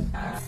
Yeah.